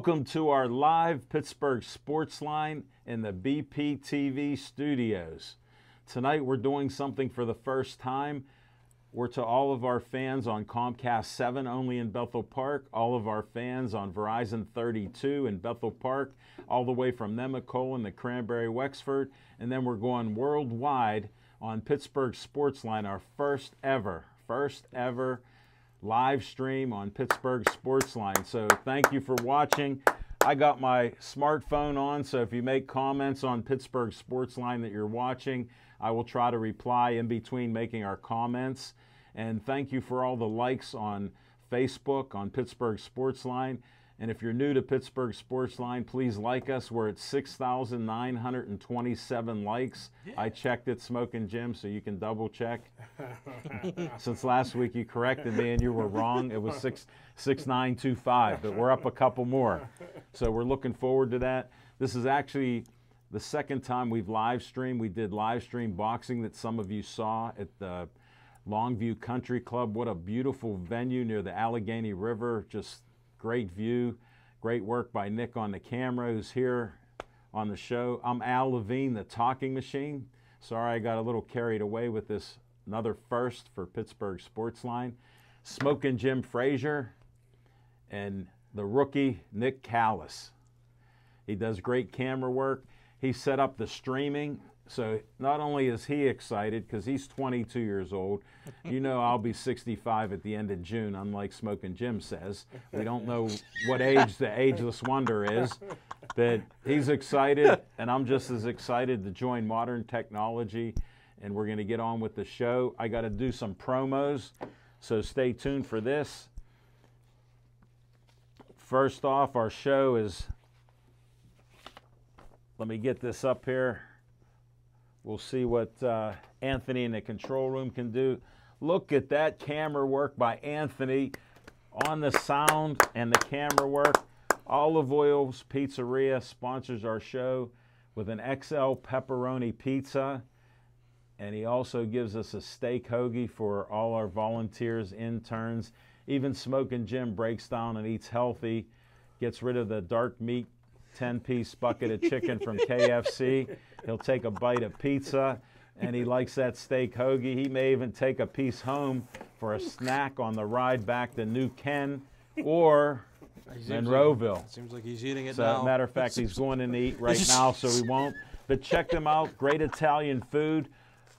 Welcome to our live Pittsburgh Sportsline in the BPTV studios. Tonight we're doing something for the first time. We're to all of our fans on Comcast 7 only in Bethel Park, all of our fans on Verizon 32 in Bethel Park, all the way from Nemacolin to Cranberry Wexford, and then we're going worldwide on Pittsburgh Sportsline, our first ever, first ever live stream on Pittsburgh Sportsline. So thank you for watching. I got my smartphone on, so if you make comments on Pittsburgh Sportsline that you're watching, I will try to reply in between making our comments. And thank you for all the likes on Facebook on Pittsburgh Sportsline. And if you're new to Pittsburgh Sportsline, please like us. We're at 6,927 likes. Yeah. I checked it, Smoking Jim, so you can double check. Since last week you corrected me and you were wrong. It was 6 6925, but we're up a couple more. So we're looking forward to that. This is actually the second time we've live streamed. We did live stream boxing that some of you saw at the Longview Country Club. What a beautiful venue near the Allegheny River. Just Great view. Great work by Nick on the camera who's here on the show. I'm Al Levine, the talking machine. Sorry I got a little carried away with this another first for Pittsburgh Sports Sportsline. Smoking Jim Frazier and the rookie Nick Callas. He does great camera work. He set up the streaming so not only is he excited because he's 22 years old, you know I'll be 65 at the end of June, unlike Smoking Jim says. We don't know what age the ageless wonder is, but he's excited, and I'm just as excited to join modern technology. And we're going to get on with the show. I got to do some promos, so stay tuned for this. First off, our show is. Let me get this up here. We'll see what uh, Anthony in the control room can do. Look at that camera work by Anthony on the sound and the camera work. Olive Oil's Pizzeria sponsors our show with an XL pepperoni pizza. And he also gives us a steak hoagie for all our volunteers, interns. Even Smoking Jim breaks down and eats healthy, gets rid of the dark meat 10 piece bucket of chicken from KFC. He'll take a bite of pizza, and he likes that steak hoagie. He may even take a piece home for a snack on the ride back to New Ken or Monroeville. Like, seems like he's eating it so, now. Matter of fact, he's going in to eat right now, so he won't. But check them out. Great Italian food.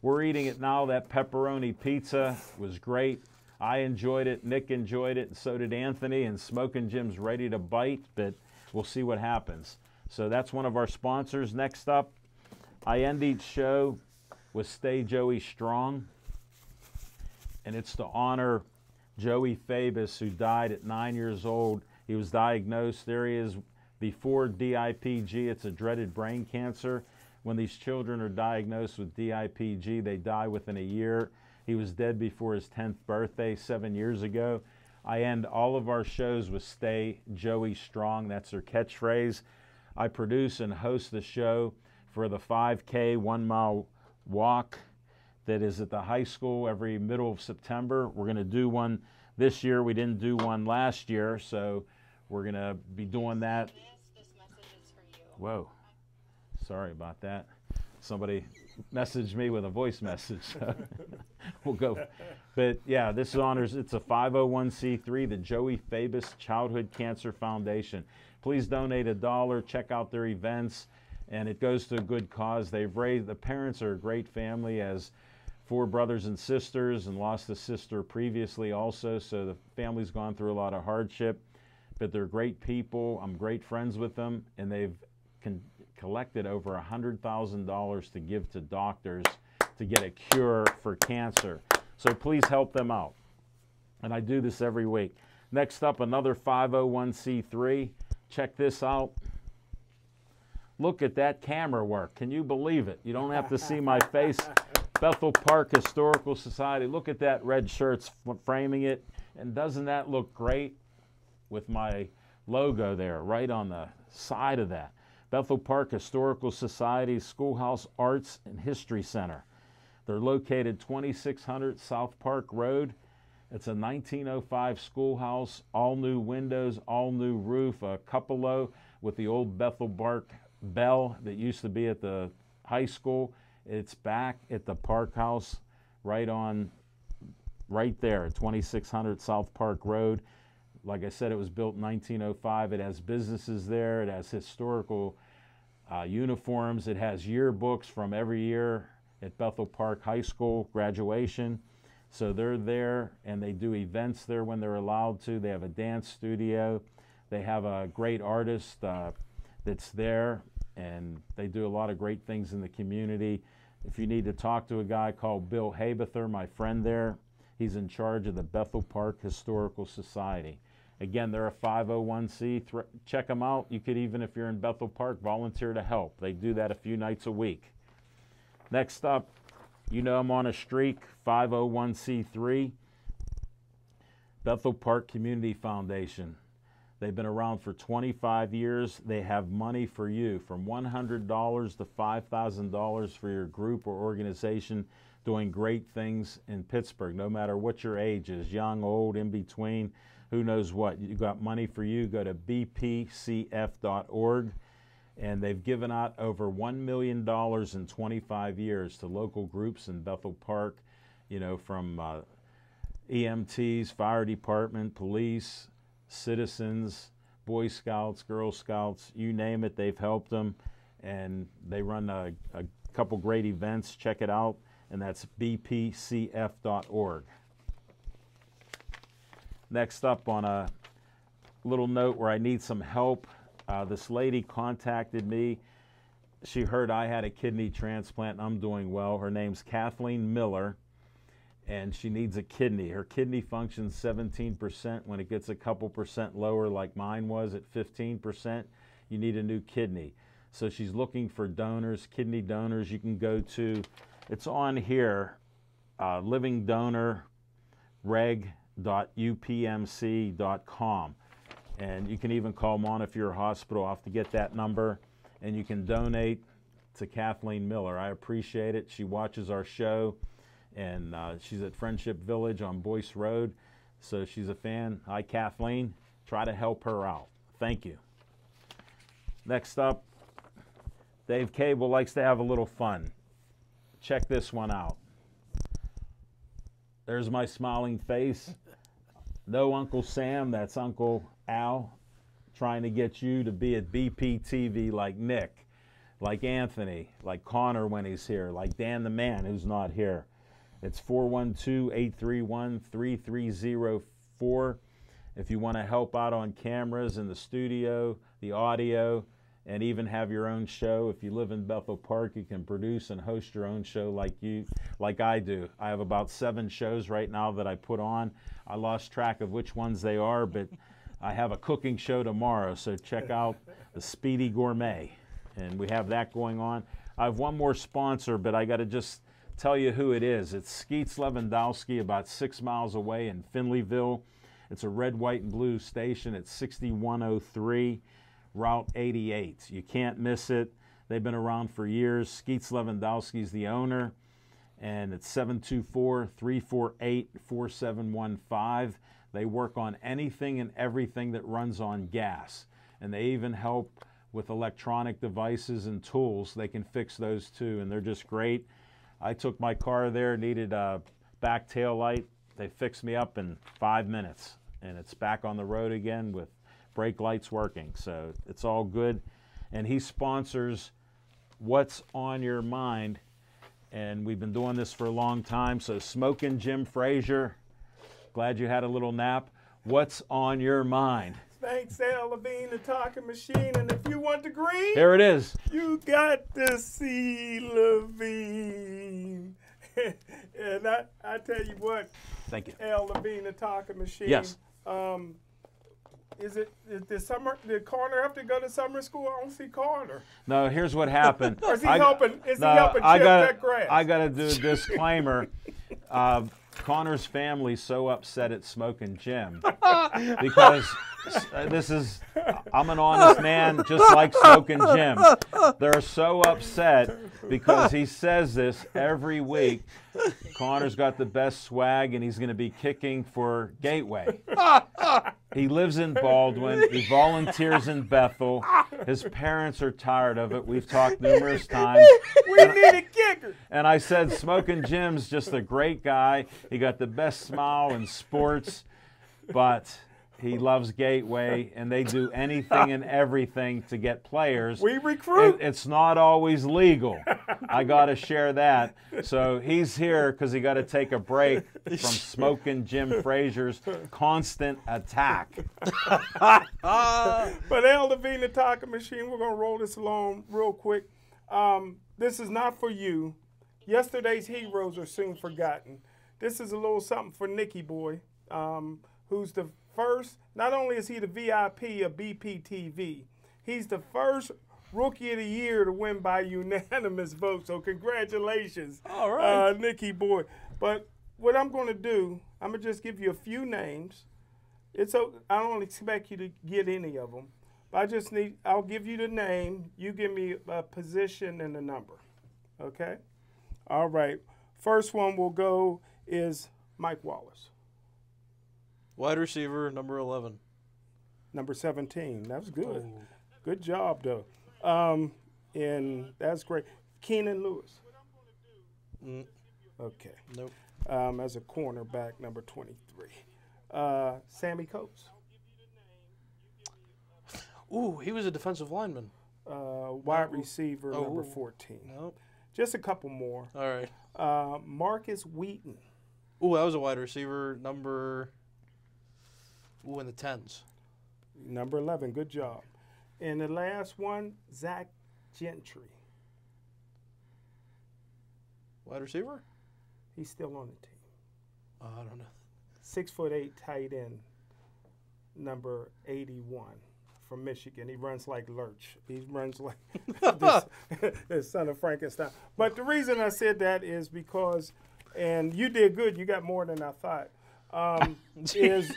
We're eating it now. That pepperoni pizza was great. I enjoyed it. Nick enjoyed it, and so did Anthony. And Smoking Jim's ready to bite, but we'll see what happens. So that's one of our sponsors. Next up, I end each show with Stay Joey Strong, and it's to honor Joey Fabus, who died at nine years old. He was diagnosed, there he is, before DIPG. It's a dreaded brain cancer. When these children are diagnosed with DIPG, they die within a year. He was dead before his 10th birthday seven years ago. I end all of our shows with Stay Joey Strong. That's their catchphrase. I produce and host the show for the 5K one mile walk that is at the high school every middle of September. We're going to do one this year. We didn't do one last year, so we're going to be doing that. Whoa. Sorry about that. Somebody messaged me with a voice message. we'll go. But yeah, this honors, it's a 501c3, the Joey Fabus Childhood Cancer Foundation. Please donate a dollar, check out their events and it goes to a good cause. They've raised, the parents are a great family as four brothers and sisters and lost a sister previously also, so the family's gone through a lot of hardship. But they're great people. I'm great friends with them, and they've con- collected over $100,000 to give to doctors to get a cure for cancer. So please help them out. And I do this every week. Next up, another 501c3. Check this out. Look at that camera work. Can you believe it? You don't have to see my face. Bethel Park Historical Society. Look at that red shirt's framing it. And doesn't that look great with my logo there right on the side of that? Bethel Park Historical Society Schoolhouse Arts and History Center. They're located 2600 South Park Road. It's a 1905 schoolhouse, all new windows, all new roof, a cupola with the old Bethel Park bell that used to be at the high school. It's back at the Park House right on right there 2600 South Park Road. Like I said, it was built in 1905. It has businesses there. It has historical uh, uniforms. It has yearbooks from every year at Bethel Park High School graduation. So they're there and they do events there when they're allowed to. They have a dance studio. They have a great artist uh, that's there and they do a lot of great things in the community. If you need to talk to a guy called Bill Habather, my friend there, he's in charge of the Bethel Park Historical Society. Again, they're a 501c. Check them out. You could even, if you're in Bethel Park, volunteer to help. They do that a few nights a week. Next up, you know I'm on a streak, 501c3. Bethel Park Community Foundation. They've been around for 25 years. They have money for you from $100 to $5,000 for your group or organization doing great things in Pittsburgh, no matter what your age is, young, old, in between, who knows what. You got money for you, go to bpcf.org. And they've given out over $1 million in 25 years to local groups in Bethel Park, you know, from uh, EMTs, fire department, police, citizens, Boy Scouts, Girl Scouts, you name it, they've helped them. And they run a, a couple great events. Check it out. And that's bpcf.org. Next up, on a little note where I need some help, uh, this lady contacted me. She heard I had a kidney transplant and I'm doing well. Her name's Kathleen Miller and she needs a kidney. Her kidney functions 17%. When it gets a couple percent lower, like mine was at 15%, you need a new kidney. So she's looking for donors, kidney donors. You can go to, it's on here, uh, livingdonorreg.upmc.com. And you can even call a hospital. Have to get that number. And you can donate to Kathleen Miller. I appreciate it. She watches our show and uh, she's at Friendship Village on Boyce Road. So she's a fan. Hi, Kathleen. Try to help her out. Thank you. Next up, Dave Cable likes to have a little fun. Check this one out. There's my smiling face. No Uncle Sam, that's Uncle Al trying to get you to be at BPTV like Nick, like Anthony, like Connor when he's here, like Dan the Man who's not here. It's 412 831 3304. If you want to help out on cameras in the studio, the audio, and even have your own show. If you live in Bethel Park, you can produce and host your own show like you like I do. I have about 7 shows right now that I put on. I lost track of which ones they are, but I have a cooking show tomorrow, so check out the Speedy Gourmet. And we have that going on. I have one more sponsor, but I got to just tell you who it is. It's Skeets Lewandowski, about six miles away in Finleyville. It's a red, white, and blue station. It's 6103 Route 88. You can't miss it. They've been around for years. Skeets Lewandowski is the owner, and it's 724 348 4715. They work on anything and everything that runs on gas, and they even help with electronic devices and tools. They can fix those too, and they're just great. I took my car there, needed a back tail light. They fixed me up in five minutes, and it's back on the road again with brake lights working. So it's all good. And he sponsors What's on Your Mind. And we've been doing this for a long time. So, Smoking Jim Frazier, glad you had a little nap. What's on your mind? Thanks, Al Levine, the talking machine. And if you want the green, there it is. You got to see Levine. and I, I tell you what. Thank you. Al Levine, the talking machine. Yes. Um, is it is the summer? Did Connor have to go to summer school? I don't see Connor. No, here's what happened. is he I, helping? Is no, he helping I gotta, that grass? I got to do a disclaimer. uh, Connor's family so upset at Smoking Jim because uh, this is I'm an honest man, just like Smoking Jim. They're so upset because he says this every week. Connor's got the best swag, and he's going to be kicking for Gateway. He lives in Baldwin. He volunteers in Bethel. His parents are tired of it. We've talked numerous times. We need a kicker. And I said, Smoking Jim's just a great guy. He got the best smile in sports, but he loves Gateway, and they do anything and everything to get players. We recruit. It- it's not always legal. I got to share that. So he's here because he got to take a break from Smoking Jim Frazier's constant attack. But Al Levine, the talking machine, we're going to roll this along real quick. Um, this is not for you. Yesterday's heroes are soon forgotten. This is a little something for Nicky Boy, um, who's the first, not only is he the VIP of BPTV, he's the first rookie of the year to win by unanimous vote. So congratulations, All right. uh, Nicky Boy. But what I'm going to do, I'm going to just give you a few names. It's o- I don't expect you to get any of them, but I just need. I'll give you the name. You give me a position and a number. Okay. All right. First one we'll go is Mike Wallace, Wide receiver, number 11. number 17. That was good. Good job though. Um, and that's great. Keenan Lewis. Mm, Okay. nope. Um, as a cornerback, number 23. Uh, Sammy Coates. Ooh, he was a defensive lineman. Uh, wide receiver, number Oh. 14. Nope. Just a couple more. All right. Uh, Markus Wheaton, Ooh, that was a wide receiver, number. Ooh, in the tens. number 11. Good job. And the last one, Zach Gentry. Wide receiver? He's still on the team. Oh, I don't know. Six foot eight tight end, number 81 from Michigan. He runs like Lurch. He runs like this, the son of Frankenstein. But the reason I said that is because, and you did good. You got more than I thought. Um, is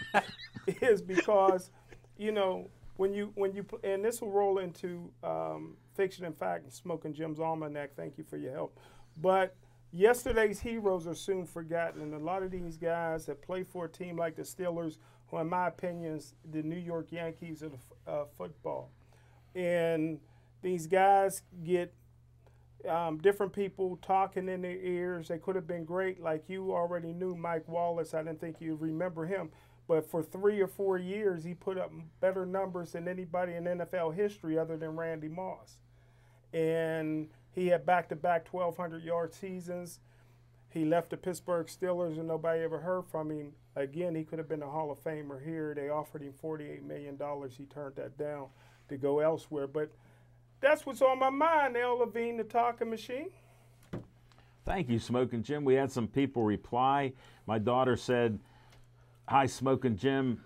is because, you know, when you when you and this will roll into um, fiction and fact and smoking Jim's almanac. Thank you for your help. But yesterday's heroes are soon forgotten, and a lot of these guys that play for a team like the Steelers, who, in my opinion, is the New York Yankees of the uh, football, and these guys get um, different people talking in their ears. They could have been great, like you already knew Mike Wallace. I didn't think you remember him, but for three or four years, he put up better numbers than anybody in NFL history other than Randy Moss. And he had back-to-back 1,200 yard seasons. He left the Pittsburgh Steelers, and nobody ever heard from him. Again, he could have been a Hall of Famer here. They offered him $48 million. He turned that down to go elsewhere. But that's what's on my mind, Al Levine, the talking machine. Thank you, Smoking Jim. We had some people reply. My daughter said, Hi, Smoking Jim.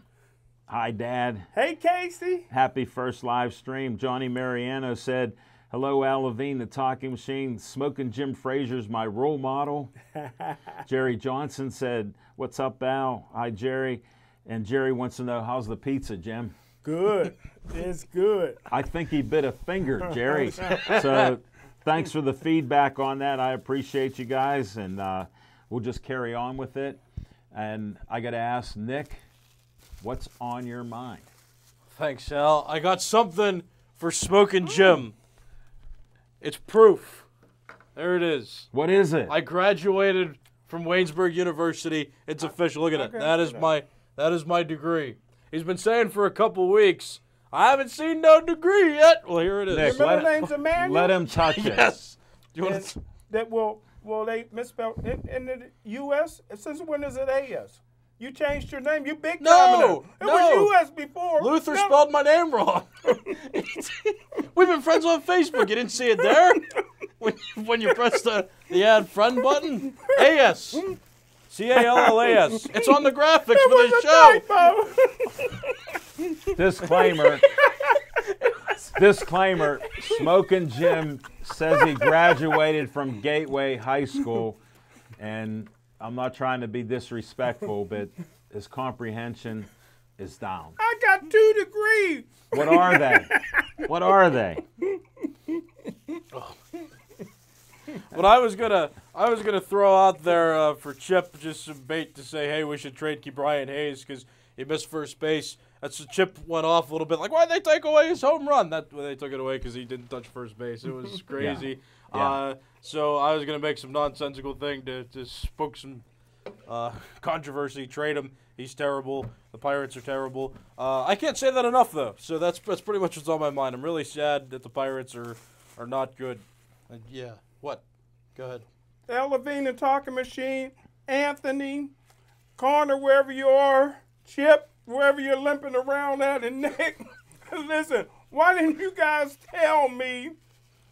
Hi, Dad. Hey, Casey. Happy first live stream. Johnny Mariano said, Hello, Al Levine, the talking machine. Smoking Jim Frazier's my role model. Jerry Johnson said, What's up, Al? Hi, Jerry. And Jerry wants to know, How's the pizza, Jim? Good. it's good. I think he bit a finger, Jerry. so thanks for the feedback on that. I appreciate you guys, and uh, we'll just carry on with it. And I got to ask Nick, what's on your mind? Thanks, Al. I got something for Smoking Jim. It's proof. There it is. What is it? I graduated from Waynesburg University. It's official. Look at it. Okay. That is my that is my degree. He's been saying for a couple weeks, I haven't seen no degree yet. Well, here it is. Nick, Remember let, name's Emmanuel? let him touch it. yes. Do you want to? that will well they misspelled in, in the U.S. Since when is it A.S.? You changed your name. You big No, time in it. It no. was U.S. before. Luther No. spelled my name wrong. We've been friends on Facebook. You didn't see it there when, when you press the, the add friend button. A-S. Mm-hmm. C-A-L-L-A-S. It's on the graphics It for was this a show. Disclaimer. Disclaimer. Smoking Jim says he graduated from Gateway High School, and I'm not trying to be disrespectful, but his comprehension is down. I got two degrees. What are they? What are they? But I was gonna, I was gonna throw out there uh, for Chip just some bait to say, hey, we should trade Ke'Bryan Hayes because he missed first base. That's Chip went off a little bit, like why'd they take away his home run? That well, they took it away because he didn't touch first base. It was crazy. Yeah. Uh, so I was gonna make some nonsensical thing to to spoke some uh, controversy. Trade him. He's terrible. The Pirates are terrible. Uh, I can't say that enough though. So that's that's pretty much what's on my mind. I'm really sad that the Pirates are are not good. Yeah. What? Go ahead. Al Levine, the talking machine. Anthony, Connor, wherever you are. Chip, wherever you're limping around at. And Nick, listen, why didn't you guys tell me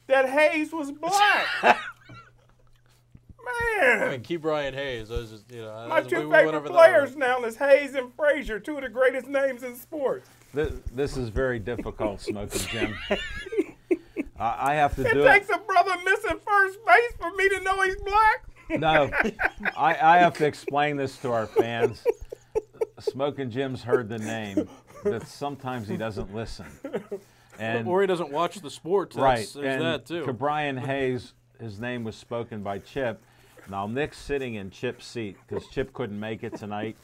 that Hayes was black? Man. I mean, Key Brian Hayes. I was just, you know, My two we favorite over players now is Hayes and Frazier, two of the greatest names in sports. This, this is very difficult, Smoking Jim. I, I have to It do takes it. a brother missing first base for me to know he's black. No, I, I have to explain this to our fans. Smoking Jim's heard the name, but sometimes he doesn't listen. And Or he doesn't watch the sport. That's, right, There's and that too. Brian Hayes, his name was spoken by Chip. Now Nick's sitting in Chip's seat because Chip couldn't make it tonight.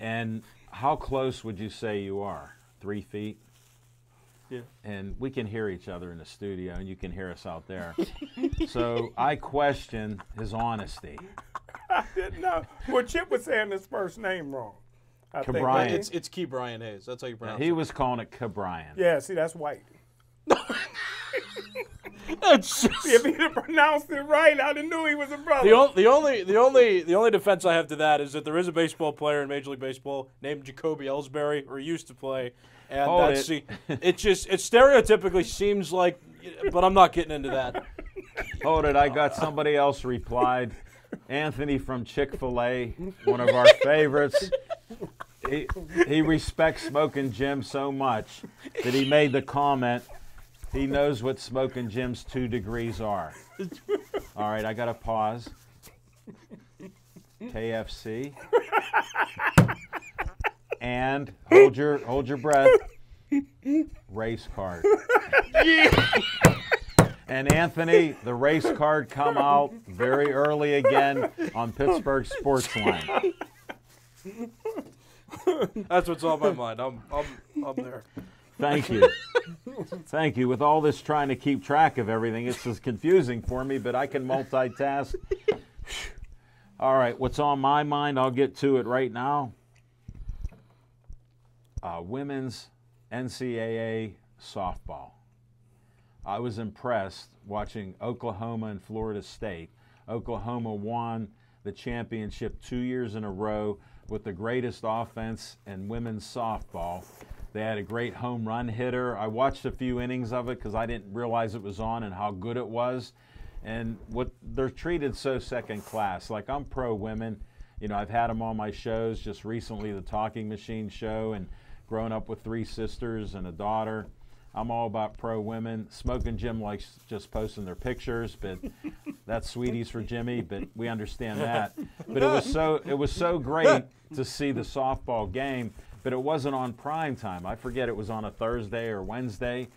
And how close would you say you are? Three feet. Yeah. And we can hear each other in the studio, and you can hear us out there. so I question his honesty. I didn't know. Well, Chip was saying his first name wrong. I think. Cabrian. It's it's Key Brian Hayes. That's how you pronounce He it. was calling it Cabrian. Yeah, see, that's white. That's just- If he'd have pronounced it right, I'd have knew he was a brother. the, on, the only the only the only defense I have to that is that there is a baseball player in Major League Baseball named Jacoby Ellsbury, or used to play, and Hold that's it. the it just it stereotypically seems like, but I'm not getting into that. Hold it, I got somebody else replied. Anthony from Chick fil A, one of our favorites. He, he respects Smoking Jim so much that he made the comment he knows what Smoking Jim's two degrees are. All right, I got to pause. KFC. And hold your hold your breath. Race card. And Anthony, the race card come out very early again on Pittsburgh Sportsline. That's what's on my mind. I'm I'm I'm there. Thank you. Thank you. With all this trying to keep track of everything, it's just confusing for me, but I can multitask. All right, what's on my mind? I'll get to it right now. Uh, women's NCAA softball. I was impressed watching Oklahoma and Florida State. Oklahoma won the championship two years in a row with the greatest offense in women's softball. They had a great home run hitter. I watched a few innings of it because I didn't realize it was on and how good it was. And what they're treated so second class. Like I'm pro women. You know, I've had them on my shows just recently, the Talking Machine show, and grown up with three sisters and a daughter. I'm all about pro women. Smoking Jim likes just posting their pictures, but that's sweeties for Jimmy. But we understand that. But it was so it was so great to see the softball game. But it wasn't on prime time. I forget it was on a Thursday or Wednesday.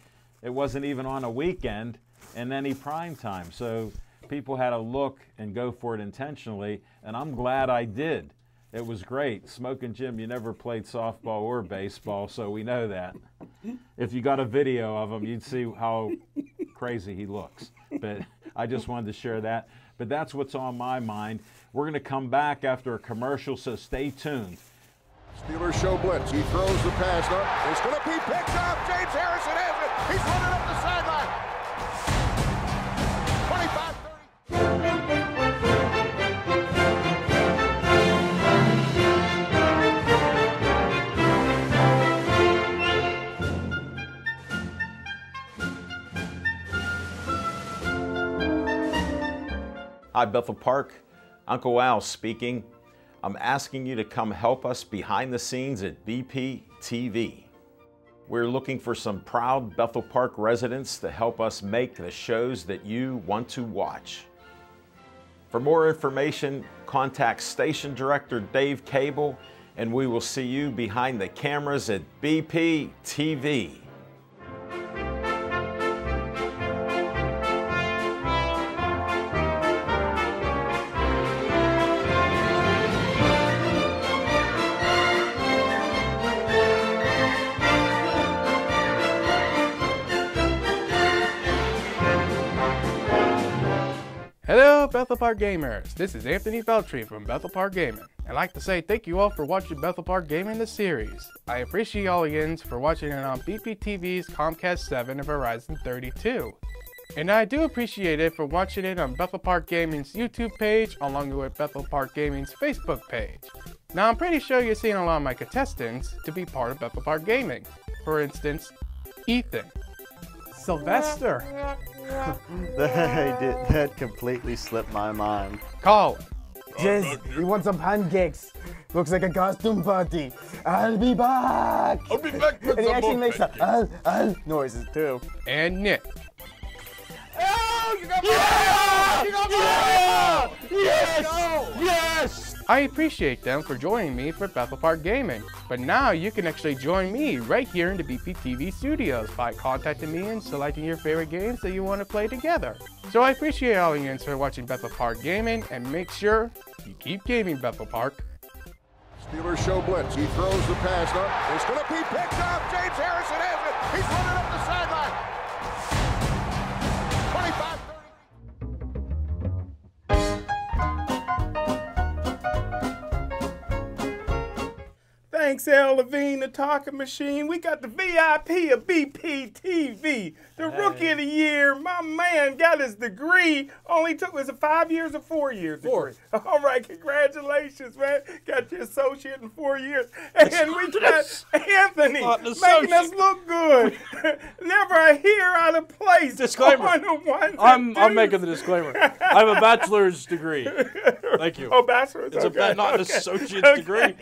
It wasn't even on a weekend in any prime time. So people had to look and go for it intentionally, and I'm glad I did. It was great. Smoking Jim, you never played softball or baseball, so we know that. If you got a video of him, you'd see how crazy he looks. But I just wanted to share that. But that's what's on my mind. We're going to come back after a commercial, so stay tuned. Steelers show blitz. He throws the pass up. It's going to be picked up. James Harrison has it. He's running Hi, Bethel Park. Uncle Al speaking. I'm asking you to come help us behind the scenes at BP TV. We're looking for some proud Bethel Park residents to help us make the shows that you want to watch. For more information, contact station director Dave Cable, and we will see you behind the cameras at BP TV. Bethel Park gamers. This is Anthony Feltry from Bethel Park Gaming. I'd like to say thank you all for watching Bethel Park Gaming the series. I appreciate all again for watching it on BPTV's Comcast 7 and Verizon 32. And I do appreciate it for watching it on Bethel Park Gaming's YouTube page along with Bethel Park Gaming's Facebook page. Now I'm pretty sure you're seeing a lot of my contestants to be part of Bethel Park Gaming. For instance, Ethan, Sylvester, that, did, that completely slipped my mind. Call. Jizz, we want some pancakes. Looks like a costume party. I'll be back. I'll be back with And he actually more makes the pancakes. uh, uh noises too. and Nick. I appreciate them for joining me for Bethel Park Gaming, but now you can actually join me right here in the BPTV studios by contacting me and selecting your favorite games that you want to play together. So I appreciate all of you for watching Bethel Park Gaming and make sure you keep gaming Bethel Park. Steelers show blitz. He throws the pass up. It's going to be picked up. James Harrison has it. He's running up Thanks, Al Levine, the talking machine. We got the VIP of BPTV, the rookie of the year. My man got his degree. Only took was it five years or four years? Four. All right, congratulations, man. Got your associate in four years, and we got Anthony an making us look good. Never a hair out of place. Disclaimer. On the ones I'm, I'm making the disclaimer. I have a bachelor's degree. Thank you. Oh, bachelor's. It's okay. a, not an okay. associate's degree.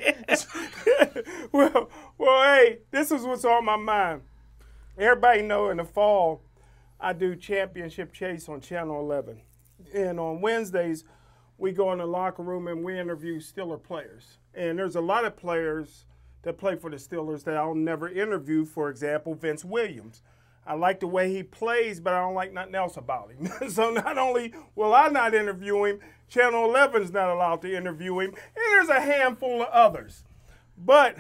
well, well, hey, this is what's on my mind. Everybody know in the fall, I do championship chase on Channel 11, and on Wednesdays, we go in the locker room and we interview Steeler players. And there's a lot of players that play for the Steelers that I'll never interview. For example, Vince Williams. I like the way he plays, but I don't like nothing else about him. so not only will I not interview him, Channel 11 is not allowed to interview him, and there's a handful of others. But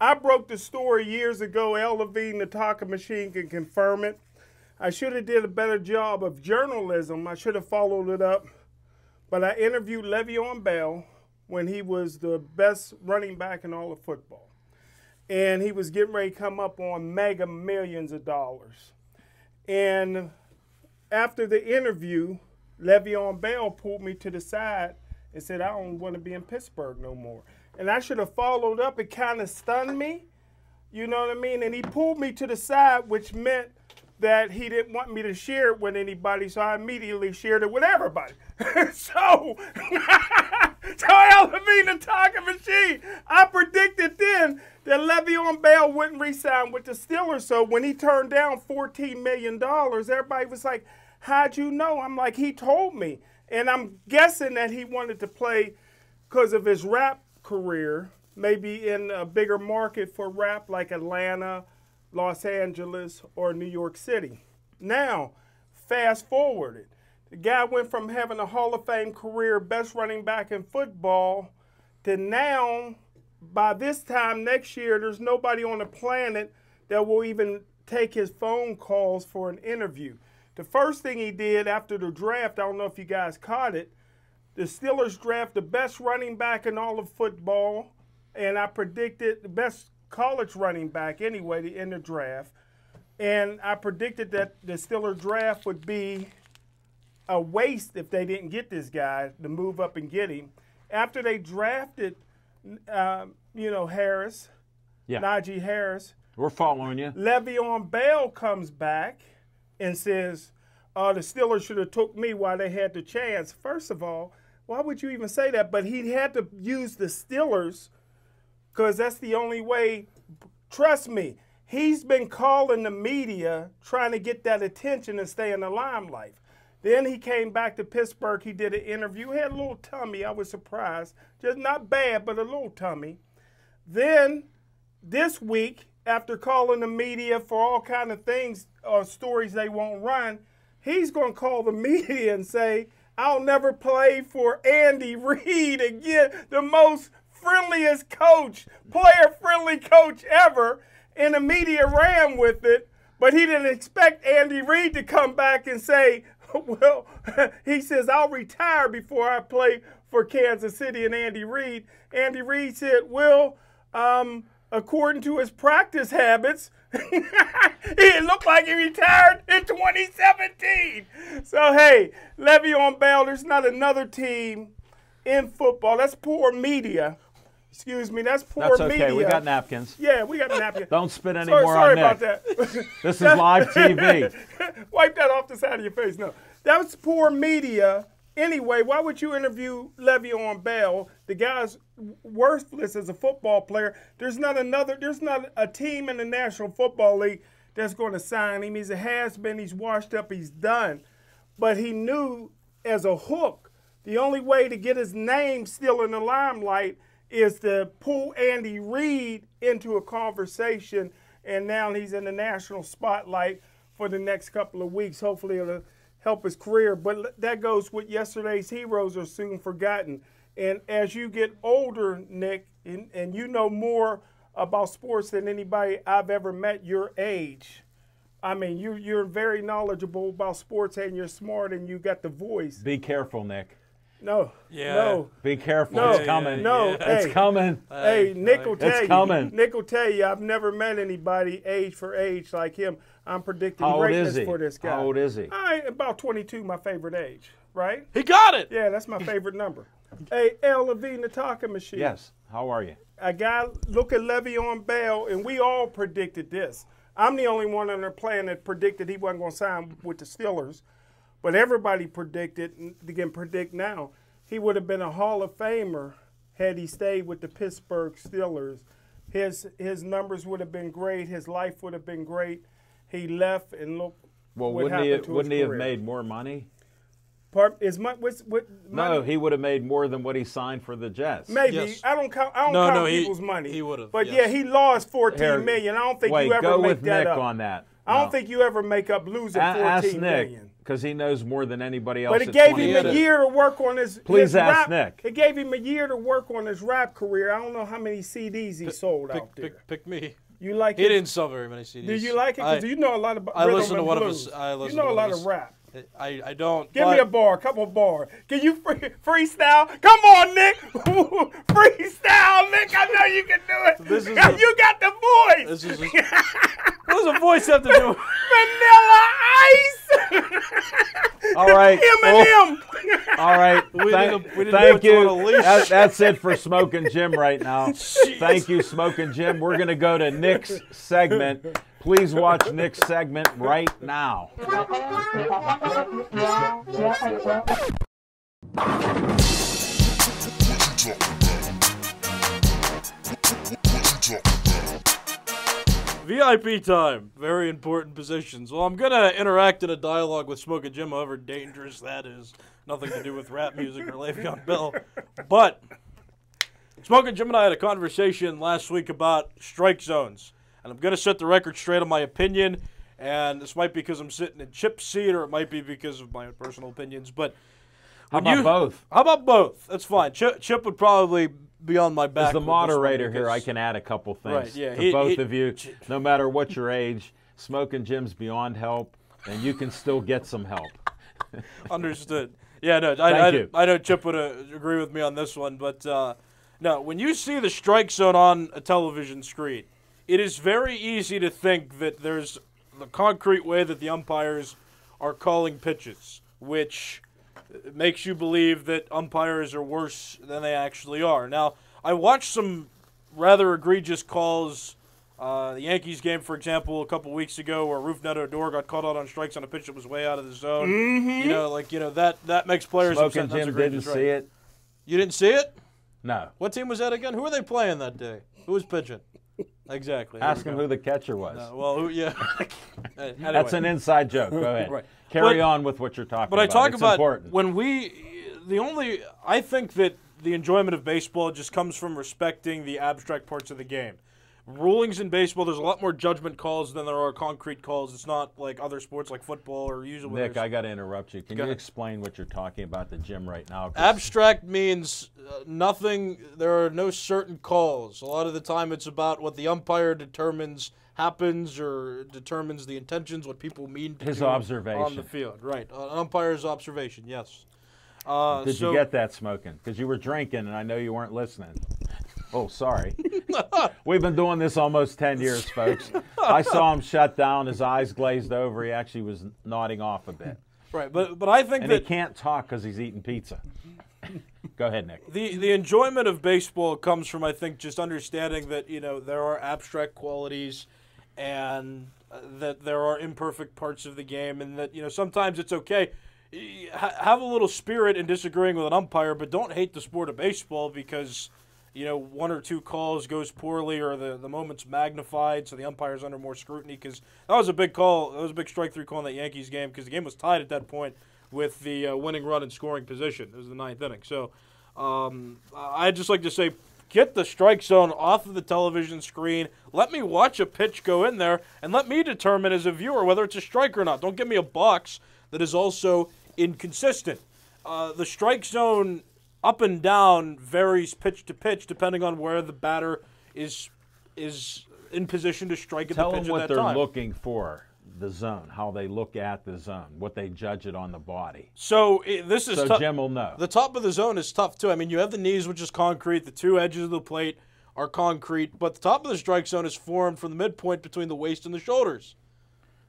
I broke the story years ago. Al Levine, the talking machine, can confirm it. I should have did a better job of journalism. I should have followed it up. But I interviewed Le'Veon Bell when he was the best running back in all of football. And he was getting ready to come up on mega millions of dollars. And after the interview, Le'Veon Bell pulled me to the side and said, I don't want to be in Pittsburgh no more. And I should have followed up. It kind of stunned me. You know what I mean? And he pulled me to the side, which meant that he didn't want me to share it with anybody, so I immediately shared it with everybody. so, so the talking machine, I predicted then that Le'Veon Bell wouldn't re-sign with the Steelers. So when he turned down $14 million, everybody was like, how'd you know? I'm like, he told me. And I'm guessing that he wanted to play because of his rap career, maybe in a bigger market for rap like Atlanta, Los Angeles, or New York City. Now, fast forwarded. The guy went from having a Hall of Fame career, best running back in football, to now, by this time next year, there's nobody on the planet that will even take his phone calls for an interview. The first thing he did after the draft, I don't know if you guys caught it, the Steelers draft the best running back in all of football, and I predicted the best college running back anyway in the draft. And I predicted that the Steelers draft would be a waste if they didn't get this guy to move up and get him. After they drafted, um, you know, Harris, Yeah. Najee Harris, We're following you. Le'Veon Bell comes back and says, uh, the Steelers should have took me while they had the chance. First of all, why would you even say that? But he had to use the Steelers because that's the only way. Trust me, he's been calling the media trying to get that attention and stay in the limelight. Then he came back to Pittsburgh. He did an interview. He had a little tummy. I was surprised. Just not bad, but a little tummy. Then this week, after calling the media for all kind of things or stories they won't run, he's going to call the media and say, "I'll never play for Andy Reid again." The most friendliest coach, player-friendly coach ever, and the media ran with it. But he didn't expect Andy Reid to come back and say, well, he says, I'll retire before I play for Kansas City and Andy Reid. Andy Reid said, well, um, according to his practice habits, it looked like he retired in 2017. So, hey, Le'Veon Bell, there's not another team in football. That's poor media. Excuse me, that's poor That's okay. media. We got napkins. Yeah, we got napkins. Don't spit any sorry, more sorry on about that. This is live TV. Wipe that off the side of your face. No, that was poor media. Anyway, why would you interview Le'Veon Bell? The guy's worthless as a football player. There's not another. There's not a team in the National Football League that's going to sign him. He's a has been. He's washed up. He's done. But he knew as a hook, the only way to get his name still in the limelight is to pull Andy Reid into a conversation, and now he's in the national spotlight for the next couple of weeks. Hopefully, it'll help his career. But that goes with yesterday's heroes are soon forgotten. And as you get older, Nick, and, and you know more about sports than anybody I've ever met your age. I mean, you you're very knowledgeable about sports and you're smart and you got the voice. Be careful, Nick. No, Yeah. no, Be careful. No, it's coming. no, It's hey. coming. Hey, Nick will tell It's you. coming. Nick will tell you. I've never met anybody age for age like him. I'm predicting How old greatness is he? for this guy. How old is he? I about 22, my favorite age. Right? He got it. Yeah, that's my favorite number. Hey, Al Levine, the talking machine. Yes. How are you? A guy look at Le'Veon Bell, and we all predicted this. I'm the only one on the planet that predicted he wasn't going to sign with the Steelers, but everybody predicted, and they can predict now, he would have been a Hall of Famer had he stayed with the Pittsburgh Steelers. His his numbers would have been great. His life would have been great. He left and look. Well, wouldn't he? Wouldn't he have made more money? Part, is my, what's, what, No, he would have made more than what he signed for the Jets. Maybe Yes. I don't count. I don't No, count no, he- people's money. he would've, But yes. yeah, he lost fourteen Here, million. I don't think Wait, you ever go make with that Nick up. on that. I don't think you ever make up losing A- ask Nick million. because he knows more than anybody else. But it gave 20. him a a- year to work on his. Please his ask rap. Nick. It gave him a year to work on his rap career. I don't know how many CDs he sold Pick, out there. pick, pick me. You like He it? didn't sell very many CDs. Do you like it? Because you know a lot about. I listen to and one of blues. his- I You know to a lot of of rap. I, I don't. Give but me a bar, a couple bars. Can you free, freestyle? Come on, Nick. freestyle, Nick. I know you can do it. This is a- you got the voice. This is. what does a voice have to do? Vanilla Ice. All right. Eminem. Oh, all right. We Thank, didn't- we didn't thank you you. on a leash. That- that's it for Smoking Jim right now. Thank you, Smoking Jim. We're going to go to Nick's segment. Please watch Nick's segment right now. VIP time. Very important positions. Well, I'm gonna interact in a dialogue with Smoking Jim, however dangerous that is. Nothing to do with rap music or Le'Veon Bell. But Smoking Jim and I had a conversation last week about strike zones, and I'm gonna set the record straight on my opinion. And this might be because I'm sitting in Chip's seat, or it might be because of my personal opinions. But How about you- both? How about both? That's fine. Chip, Chip would probably be on my back. As the with this one moderator here, I can add a couple things Right, yeah, to he- both he- of you. No matter what your age, Smoking Jim's beyond help, and you can still get some help. Understood. Yeah, no, I, I. I know Chip would uh, agree with me on this one, but uh, no, when you see the strike zone on a television screen, it is very easy to think that there's the concrete way that the umpires are calling pitches, which makes you believe that umpires are worse than they actually are. Now, I watched some rather egregious calls. Uh, the Yankees game, for example, a couple weeks ago, where Rougned Odor got called out on strikes on a pitch that was way out of the zone. You know, like you know that that makes players Smoking upset. Jim egregious, didn't right? see it. You didn't see it? No. What team was that again? Who were they playing that day? Who was pitching? Exactly. Ask him who the catcher was. Well, who, yeah. Uh, That's an inside joke. Go ahead. Right. Carry But- on with what you're talking But I talk it's about important. when we, the only, I think that the enjoyment of baseball just comes from respecting the abstract parts of the game. Rulings in baseball, there's a lot more judgment calls than there are concrete calls. It's not like other sports like football or usually. Nick, there's- I got to interrupt you. Can Go you ahead. explain what you're talking about the gym right now? Abstract means uh, nothing. There are no certain calls. A lot of the time, it's about what the umpire determines happens or determines the intentions, what people mean to His do on the field. Right, uh, an umpire's observation. Yes. Uh, Did so- you get that smoking? Because you were drinking, and I know you weren't listening. Oh, sorry. We've been doing this almost 10 years, folks. I saw him shut down, his eyes glazed over. He actually was nodding off a bit. Right, but but I think And he can't talk because he's eating pizza. Go ahead, Nick. the the enjoyment of baseball comes from I think just understanding that you know there are abstract qualities, and uh, that there are imperfect parts of the game, and that you know sometimes it's okay. Have a little spirit in disagreeing with an umpire, but don't hate the sport of baseball because you know one or two calls goes poorly or the, the moment's magnified, so the umpire's under more scrutiny. Because that was a big call, that was a big strike three call in that Yankees game because the game was tied at that point with the uh, winning run and scoring position. It was the ninth inning, so. Um, I'd just like to say, get the strike zone off of the television screen. Let me watch a pitch go in there, and let me determine as a viewer whether it's a strike or not. Don't give me a box that is also inconsistent. Uh, the strike zone up and down varies pitch to pitch depending on where the batter is is in position to strike at Tell the them pitch what at they're time. looking for, the zone, how they look at the zone, what they judge it on the body. So this is So tough. Jim will know. The top of the zone is tough too. I mean, you have the knees, which is concrete. The two edges of the plate are concrete, but the top of the strike zone is formed from the midpoint between the waist and the shoulders.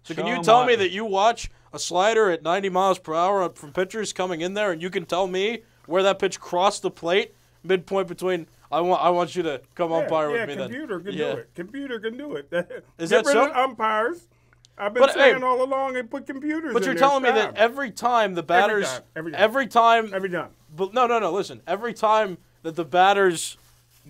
So can you tell what- me that you watch a slider at 90 miles per hour from pitchers coming in there, and you can tell me where that pitch crossed the plate, midpoint between? I want I want you to come umpire yeah, with me then. computer can Yeah. do it. Computer can do it. Is Get that so? umpires. I've been But, hey, saying all along and put computers. But you're there. telling me that every time the batters, time, every time. every time every time. But no, no, no. Listen, every time that the batters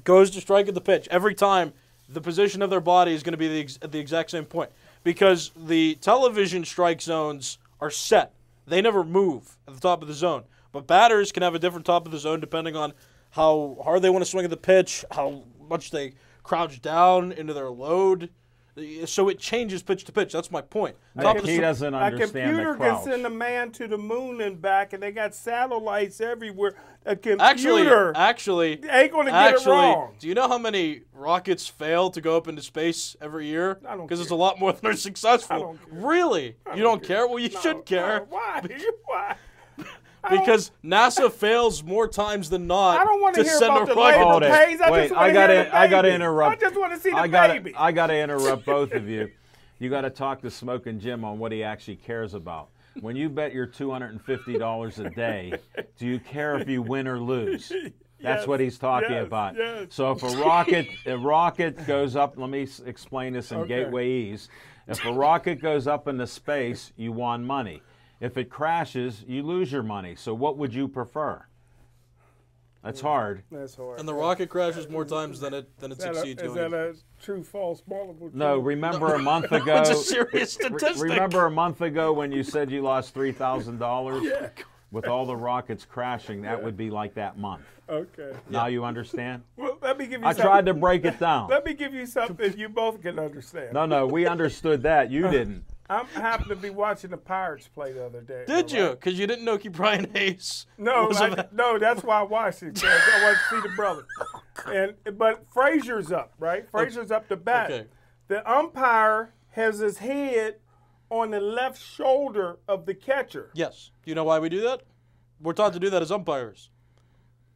goes to strike at the pitch, every time the position of their body is going to be the ex- at the exact same point because the television strike zones are set. They never move at the top of the zone. But batters can have a different top of the zone depending on how hard they want to swing at the pitch, how much they crouch down into their load. So it changes pitch to pitch. That's my point. Top Nick, of the he doesn't A understand computer the can send a man to the moon and back, and they got satellites everywhere. A computer Actually, actually, ain't going to get actually, it wrong. do you know how many rockets fail to go up into space every year? I don't Because it's a lot more than they're successful. I don't care. Really? you don't care? Well, you No, should care. no, why? Why? I Because NASA fails more times than not I don't want to hear send about a the rocket. labor Hold it. pays. I Wait, just I gotta, hear the I gotta interrupt. I just want to see the I gotta, baby. I gotta interrupt both of you. You got to talk to Smoking Jim on what he actually cares about. When you bet your $250 a day, do you care if you win or lose? That's Yes, what he's talking yes, about. yes. So if a rocket, a rocket goes up, let me explain this in Okay. Gateway East. If a rocket goes up into space, you won money. If it crashes, you lose your money. So what would you prefer? That's hard. That's hard. And the rocket crashes more times than it than it is that, succeeds. is that a true, false, multiple? No, truth? remember a month ago. It's a serious Re- statistic. remember a month ago when you said you lost three thousand dollars? With all the rockets crashing, that would be like that month. Okay. Now you understand? Well, let me give you. I something. tried to break it down. Let me give you something you both can understand. No, no, we understood that. You didn't. I happened to be watching the Pirates play the other day. Did you? Because you didn't know Ke'Bryan Hayes. No, was I, a- no, that's why I watched it. I wanted to see the brother. And but Frazier's up, right? Oh, Frazier's up to bat. Okay. The umpire has his head on the left shoulder of the catcher. Yes. Do you know why we do that? We're taught to do that as umpires.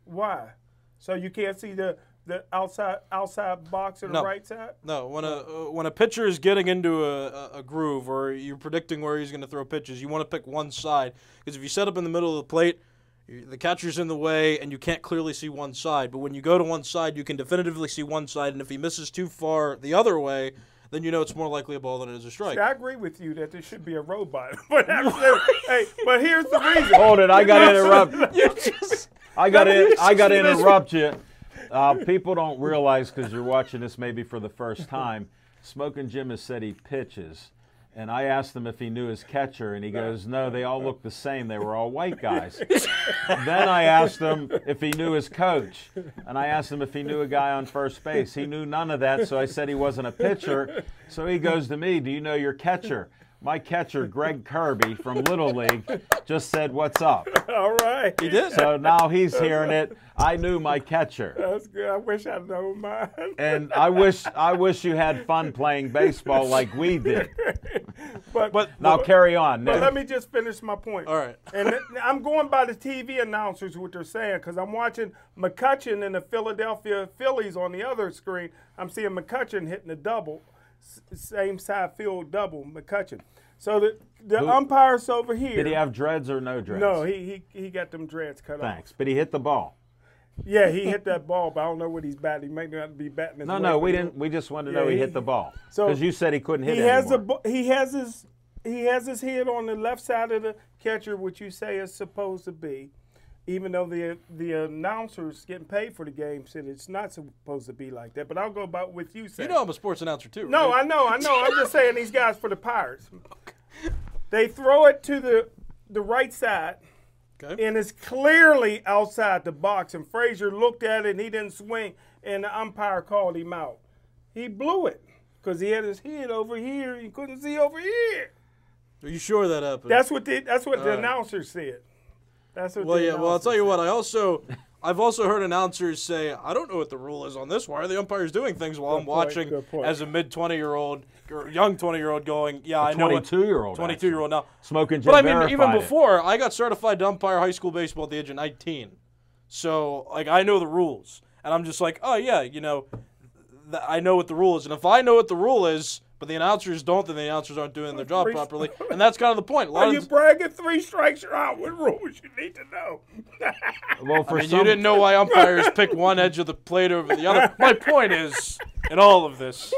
Why? So you can't see the the outside outside box on No. the right side. No, when a uh, when a pitcher is getting into a, a, a groove or you're predicting where he's going to throw pitches, you want to pick one side because if you set up in the middle of the plate, the catcher's in the way and you can't clearly see one side. But when you go to one side, you can definitively see one side, and if he misses too far the other way, then you know it's more likely a ball than it is a strike. I agree with you that there should be a robot. but hey, but here's the reason. Hold it. I got to interrupt. You just- I got to. I got to interrupt you. Uh, people don't realize because you're watching this maybe for the first time. Smoking Jim has said he pitches. And I asked him if he knew his catcher, and he goes, No, they all look the same. They were all white guys. then I asked him if he knew his coach, and I asked him if he knew a guy on first base. He knew none of that, so I said he wasn't a pitcher. So he goes to me, Do you know your catcher? My catcher, Greg Kirby from Little League, just said, What's up? All right. He did. So now he's hearing it. I knew my catcher. That's good. I wish I'd known mine. And I wish I wish you had fun playing baseball like we did. but But Now carry on, But let me just finish my point. All right. And th- I'm going by the TV announcers, what they're saying, because I'm watching McCutchen and the Philadelphia Phillies on the other screen. I'm seeing McCutchen hitting a double, s- same side field double, McCutchen. So the, the Who- umpires over here. Did he have dreads or no dreads? No, he, he, he got them dreads cut off. Thanks. But he hit the ball. Yeah, he hit that ball, but I don't know what he's batting. He may not be batting his No, no, we didn't. We just wanted to Yeah, know he, he- hit the ball. So, Because you said he couldn't hit he has a anymore. bu- he has his he has his head on the left side of the catcher, which you say is supposed to be, even though the the announcers getting paid for the game said it's not supposed to be like that. But I'll go about with you said. You know I'm a sports announcer too. no, I right? know, I know. I'm just saying these guys for the Pirates. They throw it to the the right side. Okay. And it's clearly outside the box. And Frazier looked at it and he didn't swing, and the umpire called him out. He blew it because he had his head over here. He couldn't see over here. Are you sure that happened? That's what the, that's what the All right. announcer said. That's what. well, yeah. Well, I'll tell you said. what. I also, I've also heard announcers say, "I don't know what the rule is on this. Why are the umpires doing things while I'm point, watching as a mid twenty year old or young twenty year old going, yeah, I know 22-year-old, twenty two year old now." Smoking But I mean, even verified it. before I got certified to umpire high school baseball at the age of 19. So, like, I know the rules. And I'm just like, oh, yeah, you know, th- I know what the rule is. And if I know what the rule is, but the announcers don't, then the announcers aren't doing their job properly. And that's kind of the point. A lot Are of you bragging? Three strikes, you're out. What rules you need to know? Well, for I mean, some, you didn't know why umpires pick one edge of the plate over the other. My point is, in all of this,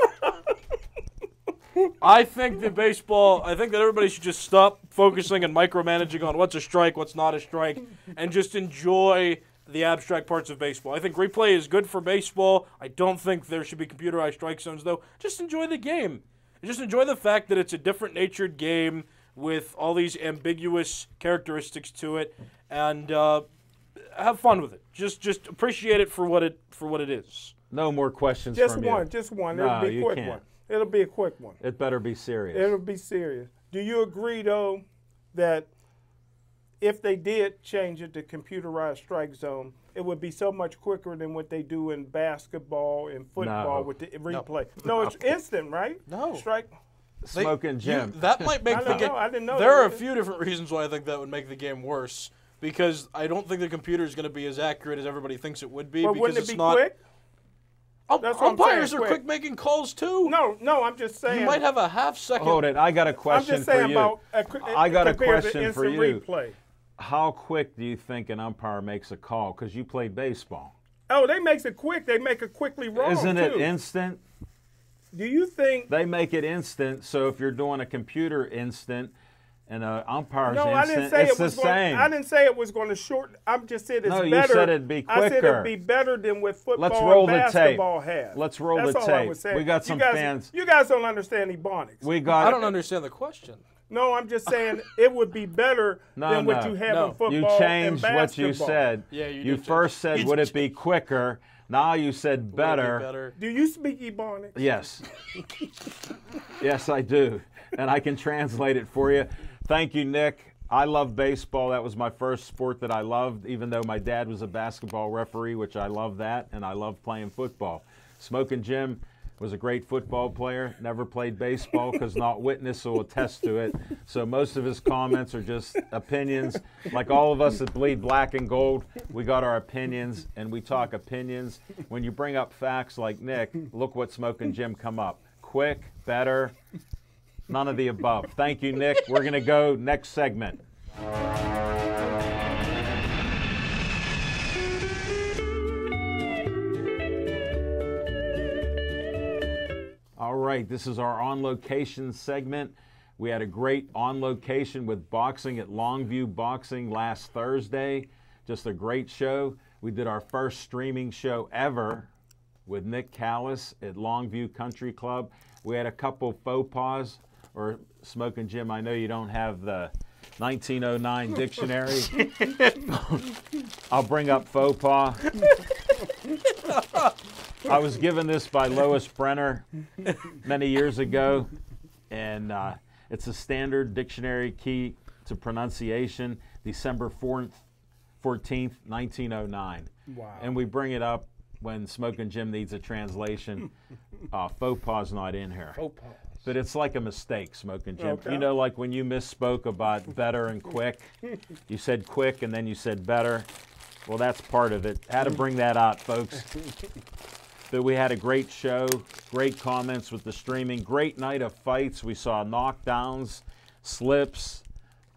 I think that baseball, I think that everybody should just stop focusing and micromanaging on what's a strike, what's not a strike, and just enjoy the abstract parts of baseball. I think replay is good for baseball. I don't think there should be computerized strike zones, though. Just enjoy the game. And just enjoy the fact that it's a different natured game with all these ambiguous characteristics to it, and uh, have fun with it. Just just appreciate it for what it for what it is. no more questions Just from one, you. just one. No, It'll be a you quick can't. one. It'll be a quick one. It better be serious. It'll be serious. Do you agree though that if they did change it to computerized strike zone, it would be so much quicker than what they do in basketball and football No. with the replay? No, it's instant, right? No. Strike. They- Smoking you- Jim. that might make I the game. know. I didn't know There that. are a few different reasons why I think that would make the game worse. Because I don't think the computer is going to be as accurate as everybody thinks it would be. But because wouldn't it it's be not. quick? Um, That's what umpires saying, are quick. quick making calls too. No, no. I'm just saying. you might have a half second. Hold it. I got a I'm question just saying for you. about a, qu- I got a compared to question for instant you. Replay. How quick do you think an umpire makes a call? Because you played baseball. Oh, they makes it quick. They make it quickly wrong Isn't it too. instant? Do you think? They make it instant. So if you're doing a computer instant and an umpire's No, I didn't say it's it was the going. same. I didn't say it was going to shorten. I'm just saying it's No, you said it'd be quicker. I said quicker. it'd be better than what football Let's roll and the tape. basketball has. Let's roll That's the all I tape. was saying. We got You some guys- fans- You guys don't understand Ebonics. we got. I don't understand the question. No, I'm just saying it would be better No, than what you have No. in football You and changed what you said. Yeah, you You did first change- said, you would it be quicker? Now you said Would it be better. better. Do you speak Ebonics? Yes. yes, I do. And I can translate it for you. Thank you, Nick. I love baseball. That was my first sport that I loved, even though my dad was a basketball referee, which I love that, and I love playing football. Smoking Jim was a great football player, never played baseball because not witness will attest to it. So most of his comments are just opinions. Like all of us that bleed black and gold, we got our opinions and we talk opinions. When you bring up facts like Nick, look what Smoking Jim come up. Quick, better, none of the above. Thank you, Nick. We're going to go next segment. Right, this is our on location segment. We had a great on location with boxing at Longview Boxing last Thursday. Just a great show. We did our first streaming show ever with Nick Callas at Longview Country Club. We had a couple faux pas, or Smoking Jim, I know you don't have the 1909 dictionary. I'll bring up faux pas. I was given this by Lois Brenner many years ago, and uh, it's a standard dictionary key to pronunciation, December 4th, 14th, 1909. Wow. And we bring it up when Smoking Jim needs a translation. Uh, faux pas not in here. Faux pas. But it's like a mistake, Smoking Jim. Okay. You know, like when you misspoke about better and quick, you said quick and then you said better. Well, that's part of it. Had to bring that out, folks. But we had a great show, great comments with the streaming, great night of fights. We saw knockdowns, slips,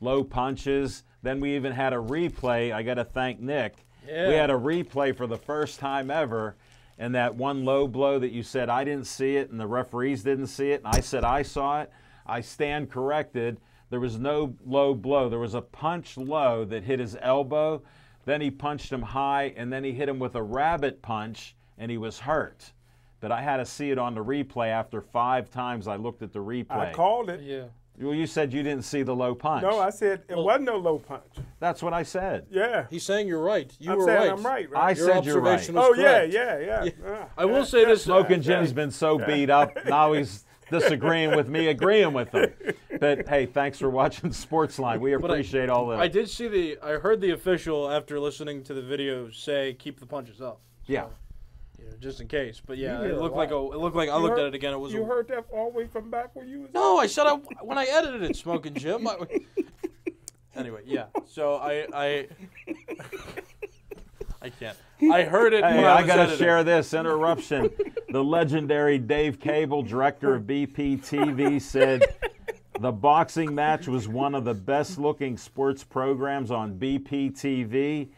low punches. Then we even had a replay. I got to thank Nick. Yeah. We had a replay for the first time ever. And that one low blow that you said, I didn't see it, and the referees didn't see it, and I said, I saw it. I stand corrected. There was no low blow. There was a punch low that hit his elbow. Then he punched him high, and then he hit him with a rabbit punch, and he was hurt. But I had to see it on the replay after five times I looked at the replay. I called it. Yeah. Well, you said you didn't see the low punch. No, I said it wasn't no low punch. That's what I said. Yeah. He's saying you're right. You I'm were saying right. I'm right, I right? Your said you're right. observation was oh, yeah, correct. yeah, yeah, yeah. I will say this. Smoking Jim's been so beat up. Now he's disagreeing with me, agreeing with him. But hey, thanks for watching Sportsline. We I- appreciate all the. I did see the. I heard the official after listening to the video say keep the punches up. yeah. You know, just in case. But yeah, it looked like a. It looked like I looked heard- at it again. It was. You a, heard that all the way from back where you was No, I said I, when I edited it, Smoking Jim. I, anyway, yeah. So I I I can't. I heard it. Hey, I, I got to share this interruption. the legendary Dave Cable, director of BPTV, said the boxing match was one of the best looking sports programs on BPTV.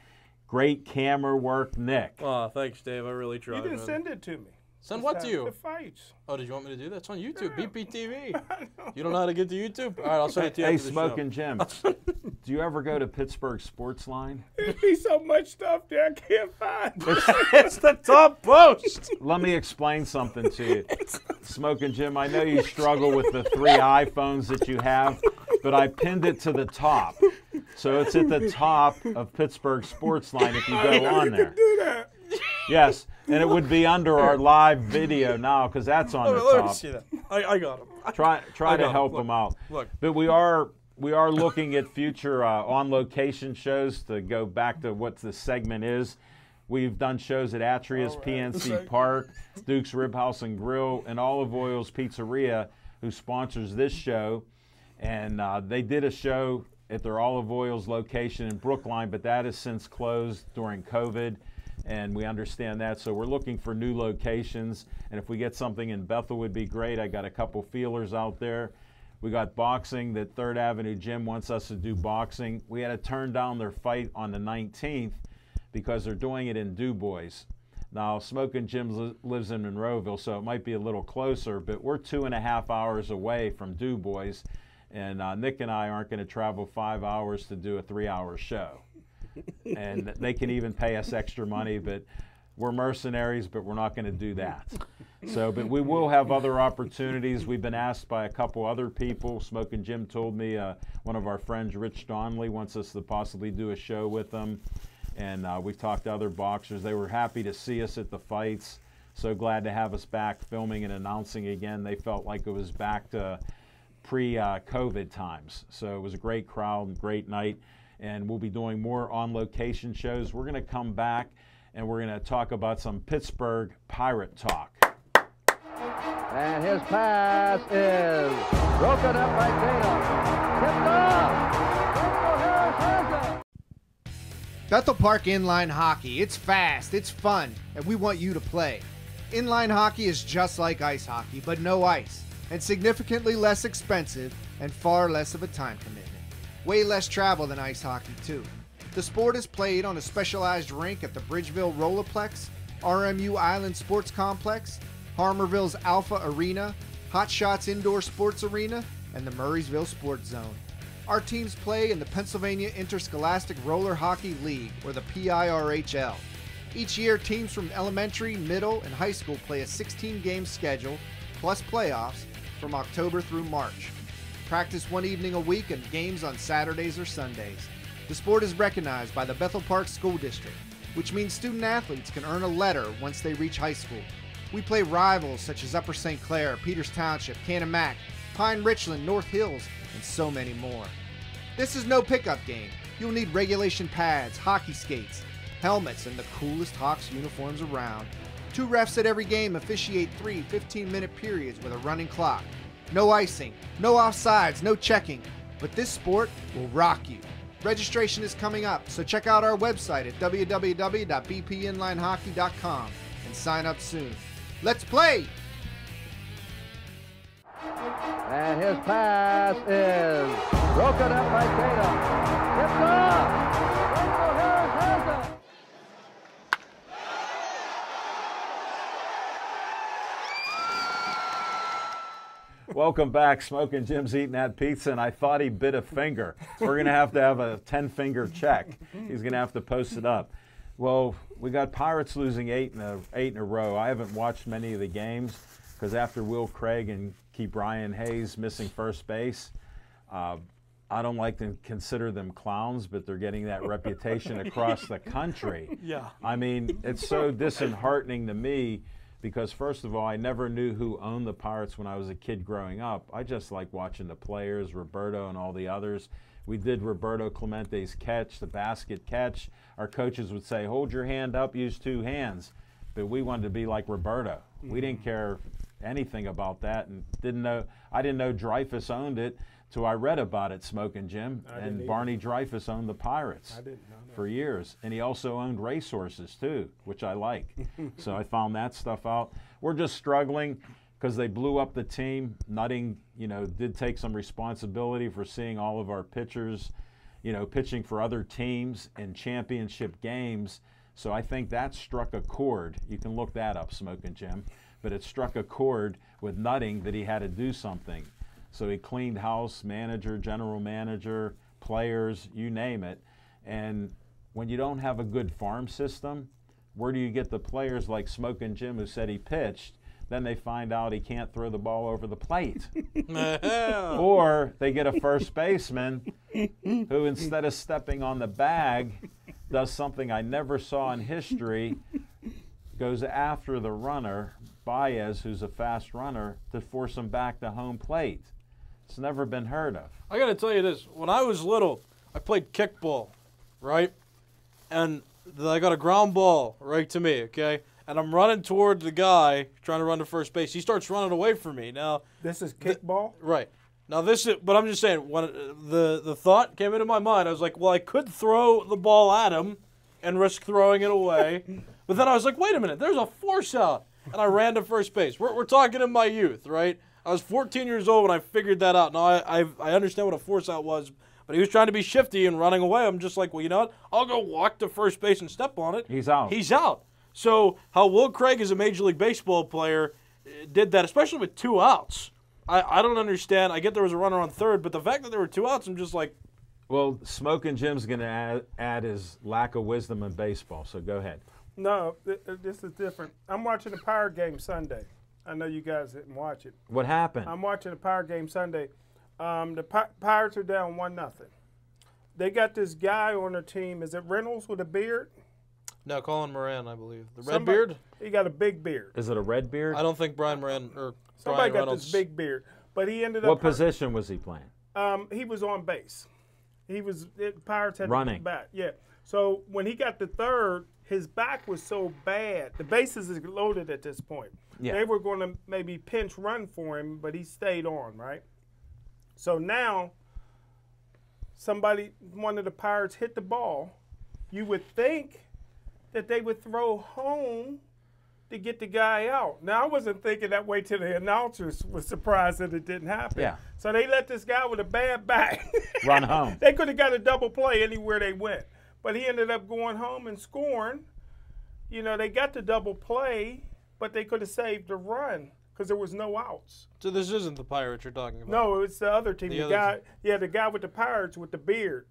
Great camera work, Nick. Oh, thanks, Dave. I really You tried. didn't man. send it to me. Send what to you? The you? fights. Oh, did you want me to do that? It's on YouTube. BPTV. You don't know how to get to YouTube? All right, I'll send it to you Hey, after the show. Smoking Jim, do you ever go to Pittsburgh Sportsline? There'd be so much stuff there I can't find. it's the top post. Let me explain something to you. Smoking Jim, I know you struggle with the three iPhones that you have, but I pinned it to the top. So it's at the top of Pittsburgh Sportsline if you go on there. Yes, and it would be under our live video now because that's on the me, let me see that. I, I got him. Try try to help them out. look. But we are we are looking at future uh, on location shows to go back to what the segment is. We've done shows at Atria's PNC Park, Duke's Rib House and Grill, and Olive Oil's Pizzeria, who sponsors this show. And uh, they did a show at their Olive Oil's location in Brookline, but that has since closed during COVID and we understand that. So we're looking for new locations, and if we get something in Bethel, would be great. I got a couple feelers out there. We got boxing that Third Avenue Gym wants us to do boxing. We had to turn down their fight on the 19th because they're doing it in DuBois. Now, Smoking Jim lives in Monroeville, so it might be a little closer, but we're two and a half hours away from DuBois, and uh, Nick and I aren't going to travel five hours to do a three-hour show and they can even pay us extra money, but we're mercenaries, but we're not going to do that. So, but we will have other opportunities. We've been asked by a couple other people. Smoking Jim told me uh, one of our friends, Rich Donnelly, wants us to possibly do a show with them. And uh, we've talked to other boxers. They were happy to see us at the fights. So glad to have us back filming and announcing again. They felt like it was back to pre uh, COVID times. So it was a great crowd, great night. And we'll be doing more on location shows. We're going to come back and we're going to talk about some Pittsburgh Pirate talk. And his pass is broken up by Tatum. Tipped off. Harris. Bethel Park Inline Hockey. It's fast, it's fun, and we want you to play. Inline hockey is just like ice hockey, but no ice, and significantly less expensive and far less of a time commitment. Way less travel than ice hockey, too. The sport is played on a specialized rink at the Bridgeville Rollerplex, RMU Island Sports Complex, Harmarville's Alpha Arena, Hot Shots Indoor Sports Arena, and the Murrysville Sports Zone. Our teams play in the Pennsylvania Interscholastic Roller Hockey League, or the PIRHL. Each year, teams from elementary, middle, and high school play a 16 game schedule, plus playoffs, from October through March. Practice one evening a week and games on Saturdays or Sundays. The sport is recognized by the Bethel Park School District, which means student athletes can earn a letter once they reach high school. We play rivals such as Upper St. Clair, Peters Township, Canon Pine Richland, North Hills, and so many more. This is no pickup game. You'll need regulation pads, hockey skates, helmets, and the coolest Hawks uniforms around. Two refs at every game officiate three 15 minute periods with a running clock. No icing, no offsides, no checking. But this sport will rock you. Registration is coming up, so check out our website at www.bpinlinehockey.com and sign up soon. Let's play! And his pass is broken up by Tatum. Tipped off! Welcome back. Smoking Jim's eating that pizza, and I thought he bit a finger. We're going to have to have a 10 finger check. He's going to have to post it up. Well, we got Pirates losing eight in a, eight in a row. I haven't watched many of the games because after Will Craig and Ke'Bryan Hayes missing first base, uh, I don't like to consider them clowns, but they're getting that reputation across the country. Yeah. I mean, it's so disheartening to me because, first of all, I never knew who owned the Pirates when I was a kid growing up. I just like watching the players, Roberto and all the others. We did Roberto Clemente's catch, the basket catch. Our coaches would say, hold your hand up, use two hands. But we wanted to be like Roberto. We didn't mm-hmm. care anything about that and didn't know, I didn't know Dreyfuss owned it till I read about it, Smoking Jim. I And either. Barney Dreyfuss owned the Pirates I didn't know that. for years. And he also owned racehorses too, which I like. so I found that stuff out. We're just struggling because they blew up the team. Nutting, you know, did take some responsibility for seeing all of our pitchers, you know, pitching for other teams in championship games. So I think that struck a chord. You can look that up, Smoking Jim. But it struck a chord with Nutting that he had to do something. So he cleaned house, manager, general manager, players, you name it. And when you don't have a good farm system, where do you get the players like Smoking Jim who said he pitched? Then they find out he can't throw the ball over the plate. or they get a first baseman who, instead of stepping on the bag, does something I never saw in history goes after the runner, Baez, who's a fast runner, to force him back to home plate. It's never been heard of. I got to tell you this. When I was little, I played kickball, right? And th- I got a ground ball right to me, okay? And I'm running toward the guy trying to run to first base. He starts running away from me. Now, This is kickball. right. Now this is, but I'm just saying when uh, the the thought came into my mind, I was like, well, I could throw the ball at him and risk throwing it away. but then I was like, wait a minute, there's a force out, and I ran to first base. We're, we're talking in my youth, right? I was 14 years old when I figured that out. Now I, I I understand what a force out was, but he was trying to be shifty and running away. I'm just like, well, you know what? I'll go walk to first base and step on it. He's out. He's out. So how Will Craig, as a Major League Baseball player, uh, did that, especially with two outs. I, I don't understand. I get there was a runner on third, but the fact that there were two outs, I'm just like, Well, Smoking Jim's going to add, add his lack of wisdom in baseball, so go ahead. No, th- th- this is different. I'm watching the Power game Sunday. I know you guys didn't watch it. What happened? I'm watching the Power game Sunday. Um, the Pi- Pirates are down one nothing. They got this guy on their team. Is it Reynolds with a beard? no, Colin Moran, I believe. The red Somebody- beard? He got a big beard. Is it a red beard? I don't think Brian Moran or Somebody Brian got Reynolds. this big beard, but he ended What up. hurt- position was he playing? Um, he was on base. He was it, Pirates had Running. the bat. Yeah. So when he got the third, his back was so bad. The bases is loaded at this point. Yeah. They were going to maybe pinch run for him, but he stayed on right. So now, somebody, one of the Pirates hit the ball. You would think that they would throw home to get the guy out. Now I wasn't thinking that way till the announcers was surprised that it didn't happen. Yeah. So they let this guy with a bad back Run home. they could have got a double play anywhere they went, but he ended up going home and scoring. You know, they got the double play, but they could have saved the run because there was no outs. So this isn't the Pirates you're talking about. No, it's the other team. The The, other guy, team. yeah, the guy with the Pirates with the beard.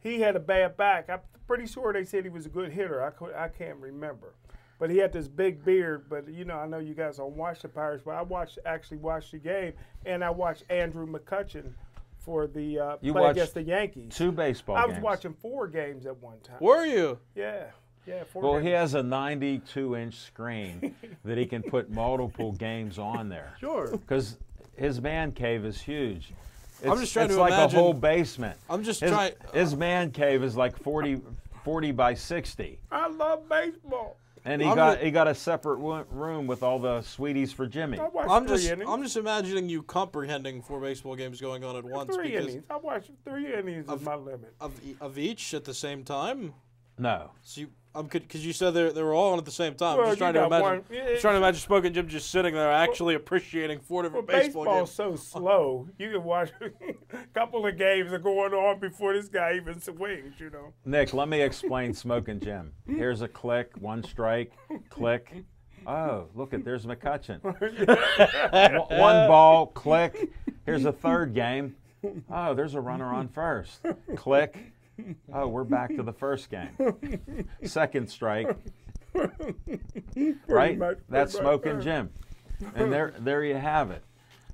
He had a bad back. I'm pretty sure they said he was a good hitter. I could, I can't remember, but he had this big beard. But you know, I know you guys don't watch the Pirates, but I watched actually watched the game, and I watched Andrew McCutchen for the uh, You play against the Yankees. Two baseball games. I was games. watching four games at one time. Were you? Yeah, yeah. Four Well, games. he has a 92 inch screen that he can put multiple games on there. Sure. Because his man cave is huge. It's, I'm just trying it's to like imagine- a whole basement. I'm just his, trying- His man cave is like 40, 40 by 60. I love baseball. And he I'm got ju- he got a separate room with all the sweeties for Jimmy. I watched I'm just innings. I'm just imagining you comprehending four baseball games going on at once three innings. I watched three innings is my limit. of e- of each at the same time. No. So you, I'm because you said they they were all on at the same time. Well, I'm just trying to imagine. one- yeah, just trying to imagine Smoking Jim just sitting there actually appreciating four Well, different baseball games. baseball's games. so slow. You can watch a couple of games are going on before this guy even swings. You know. Nick, let me explain Smoking Jim. Here's a click, one strike, click. Oh, look at there's McCutchen. One- one ball, click. Here's a third game. Oh, there's a runner on first. Click. Oh, we're back to the first game. Second strike. Right? much, That's. Smoking Jim. And there, there you have it.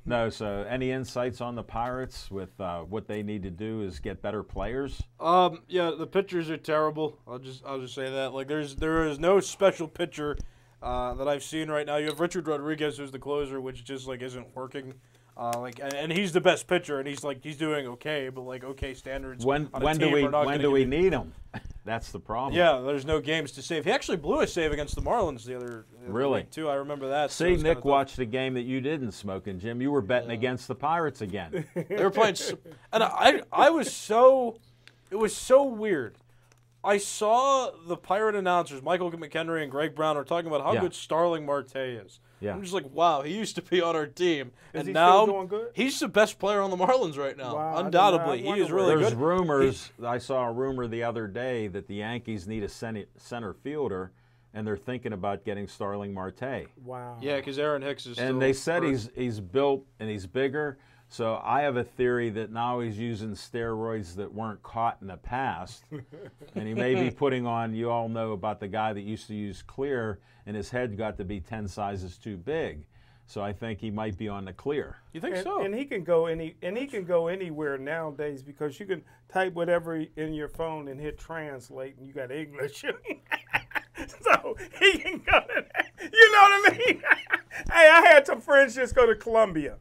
No, so any insights on the Pirates with uh, what they need to do is get better players? Um, yeah, the pitchers are terrible. I'll just I'll just say that. Like there's there is no special pitcher uh, that I've seen right now. You have Richard Rodriguez who's the closer, which just like isn't working. Uh, like and, and he's the best pitcher, and he's like he's doing okay, but like okay standards. When when do we when do we need him? That's the problem. Yeah, there's no games to save. He actually blew a save against the Marlins the other the Really? week, too. I remember that. See, kinda Nick watched the game that you didn't smoke, and Jim, you were betting against the Pirates again. They were playing, and I I was so, it was so weird. I saw the pirate announcers, Michael McKenry and Greg Brown, are talking about how Yeah. good Starling Marte is. Yeah. I'm just like, wow, he used to be on our team, Is and he now still doing good? he's the best player on the Marlins right now. Wow, I didn't know. Undoubtedly, he is really There's good. rumors. I saw a rumor the other day that the Yankees need a center, center fielder, and they're thinking about getting Starling Marte. Wow. Yeah, because Aaron Hicks is. And still they said hurt. he's he's built and he's bigger. So I have a theory that now he's using steroids that weren't caught in the past, and he may be putting on. You all know about the guy that used to use clear, and his head got to be ten sizes too big. So I think he might be on the clear. You think and, so? and he can go any and he can go anywhere nowadays because you can type whatever in your phone and hit translate and you got English. so he can go to that. You know what I mean? hey, I had some friends just go to Colombia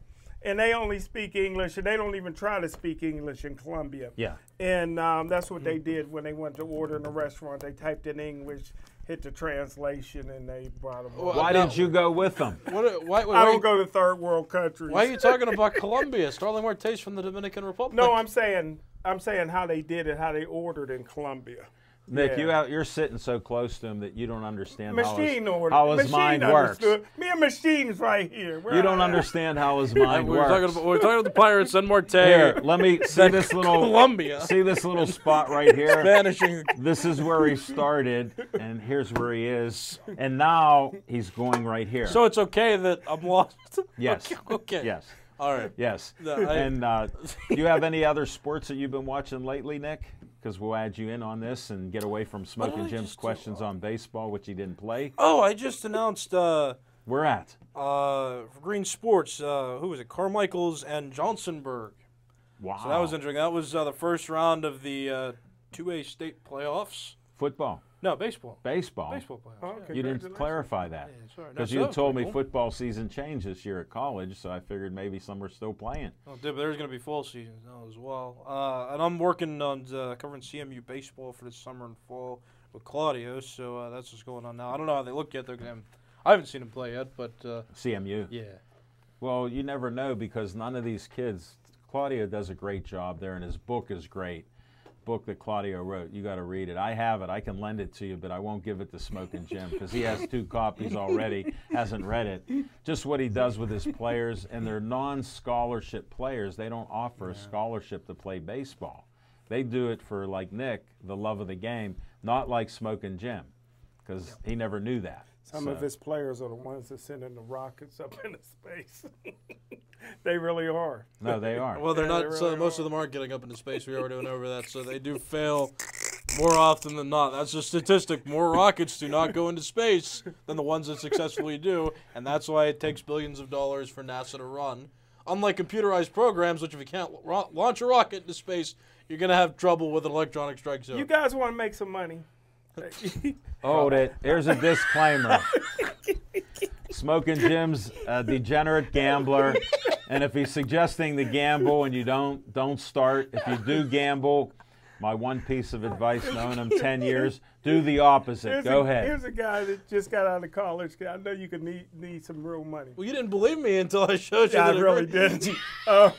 and they only speak English and they don't even try to speak English in Colombia. Yeah. And um, that's what they did when they went to order in a restaurant. They typed in English, hit the translation, and they brought them. Well, Why didn't you go with them? What, why, why, I don't go to third world countries. why are you talking about Colombia? Starling Marte's from the Dominican Republic. No, I'm saying I'm saying how they did it, how they ordered in Colombia. Nick, Yeah. you out, you're sitting so close to him that you don't understand how Machine his, ordered. how his machine mind works. understood. Me and machine's right here. We're You don't out- understand how his mind we were works. talking about we're talking about the Pirates and Marte. Here, let me see this little Colombia. See this little spot right here. Vanishing. This is where he started, and here's where he is, and now he's going right here. So it's okay that I'm lost. yes, Okay. okay. yes, All right. yes. No, I- and uh, do you have any other sports that you've been watching lately, Nick? Because we'll add you in on this and get away from smoking Jim's questions on baseball, which he didn't play. Oh, I just announced uh, We're at. uh, for Green Sports. Uh, who was it? Carmichael's and Johnsonburg. Wow. So that was interesting. That was uh, the first round of the uh, 2A state playoffs. football, No, baseball. baseball. Baseball playoffs. Oh, yeah. You didn't clarify that Yeah, sorry. No, because so you that had was told me cool. football season changed this year at college, so I figured maybe some are still playing. Oh, dude, but there's going to be fall seasons now as well. Uh, and I'm working on uh, covering CMU baseball for the summer and fall with Claudio, so uh, that's what's going on now. I don't know how they look yet. They're gonna, I haven't seen him play yet, but uh, CMU. yeah. Well, you never know because none of these kids. Claudio does a great job there, and his book is great. Book that Claudio wrote. You got to read it. I have it. I can lend it to you, but I won't give it to Smoking Jim because he has two copies already. Hasn't read it. Just what he does with his players, and they're non-scholarship players. They don't offer a scholarship to play baseball. They do it for like Nick, the love of the game, not like Smoking Jim. because he never knew that. Some So- of his players are the ones that sending the rockets up into space. they really are. No, they are. Well, they're Yeah, not. they so really most of them aren't getting up into space. We already went over that. So they do fail more often than not. That's a statistic. More rockets do not go into space than the ones that successfully do, and that's why it takes billions of dollars for NASA to run. Unlike computerized programs, which if you can't ro- launch a rocket into space, you're gonna have trouble with an electronic strike zone. You guys want to make some money? Hold it. Here's a disclaimer. Smoking Jim's a degenerate gambler, and if he's suggesting to gamble and you don't, don't start. If you do gamble, my one piece of advice, knowing him 10 years, do the opposite. Here's Go a, ahead. Here's a guy that just got out of college. I know you could need need some real money. well, you didn't believe me until I showed you. Yeah, I that it really worked. did. Uh,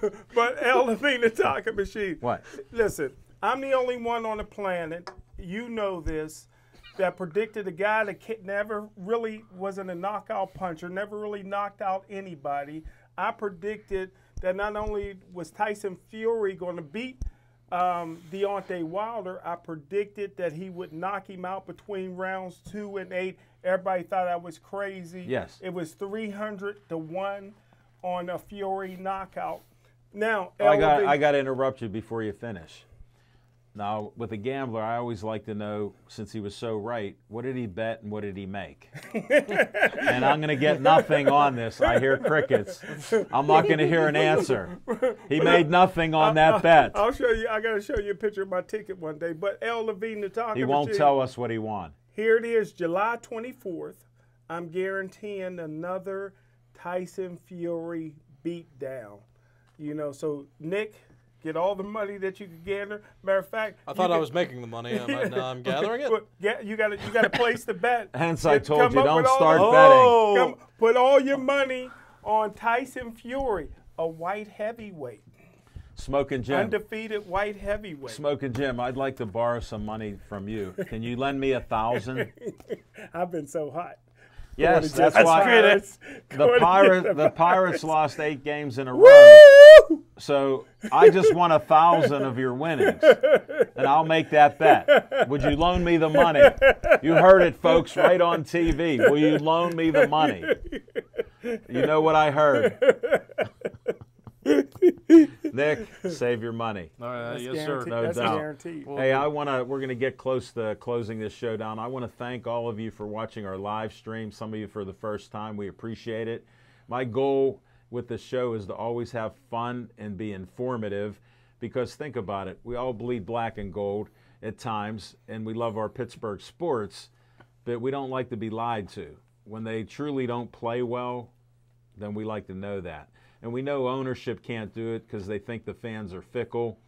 but Al Levine, the talking machine. What? Listen, I'm the only one on the planet. You know this. That predicted a guy that never really wasn't a knockout puncher, never really knocked out anybody. I predicted that not only was Tyson Fury going to beat um, Deontay Wilder, I predicted that he would knock him out between rounds two and eight. Everybody thought I was crazy. Yes. It was 300 to 1 on a Fury knockout. Now, Oh, I got I got to interrupt you before you finish. Now, with a gambler, I always like to know, since he was so right, what did he bet and what did he make? and I'm going to get nothing on this. I hear crickets. I'm not going to hear an answer. He made nothing on that bet. I'll show you. I got to show you a picture of my ticket one day. But Al Levine, the talking He won't machine, tell us what he won. Here it is, July 24th. I'm guaranteeing another Tyson Fury beatdown. You know, so Nick, get all the money that you could gather. Matter of fact, I you thought I can- was making the money. I'm, I, now I'm gathering it. Well, yeah, you got to you got to place the bet. Hence, I told you, don't with all start the- betting. Oh. Come, put all your money on Tyson Fury, a white heavyweight, Smoking Jim. undefeated white heavyweight. Smoking Jim, I'd like to borrow some money from you. Can you lend me a thousand? I've been so hot. Yes, that's why Pirates. the Pirates the Pirates lost eight games in a row. So I just want a thousand of your winnings, and I'll make that bet. Would you loan me the money? You heard it, folks, right on TV. Will you loan me the money? You know what I heard. Nick, save your money. All right, That's yes, sir. No That's doubt. guaranteed. Hey, I want to. We're going to get close to closing this show down. I want to thank all of you for watching our live stream. Some of you for the first time. We appreciate it. My goal with the show is to always have fun and be informative, because think about it. We all bleed black and gold at times, and we love our Pittsburgh sports, but we don't like to be lied to. When they truly don't play well, then we like to know that. And we know ownership can't do it because they think the fans are fickle.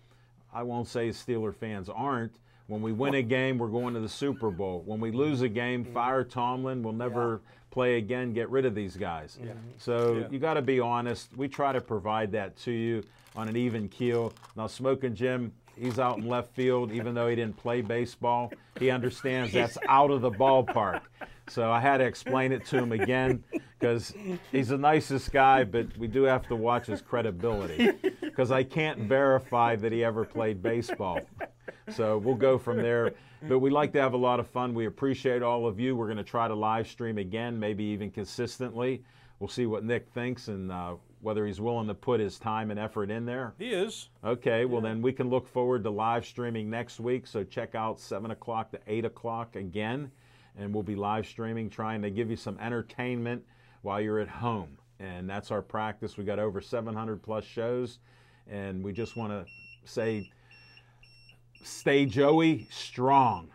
I won't say Steeler fans aren't. When we win a game, we're going to the Super Bowl. When we lose a game, mm-hmm. fire Tomlin. We'll never play again. Get rid of these guys. So you got to be honest. We try to provide that to you on an even keel. Now, Smoking Jim, he's out in left field, even though he didn't play baseball. He understands that's out of the ballpark. So I had to explain it to him again because he's the nicest guy, but we do have to watch his credibility because I can't verify that he ever played baseball. So we'll go from there. But we like to have a lot of fun. We appreciate all of you. We're going to try to live stream again, maybe even consistently. We'll see what Nick thinks and uh, whether he's willing to put his time and effort in there. He is. Okay, well then we can look forward to live streaming next week. So check out seven o'clock to eight o'clock again, and we'll be live streaming, trying to give you some entertainment while you're at home. And that's our practice. We got over 700 plus shows, and we just want to say, stay Joey strong.